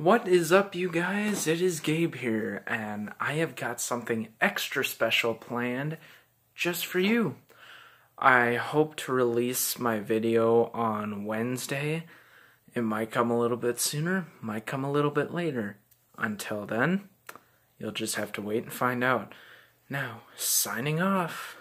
What is up, you guys? It is Gabe here, and I have got something extra special planned just for you. I hope to release my video on Wednesday. It might come a little bit sooner, might come a little bit later. Until then, you'll just have to wait and find out. Now, signing off.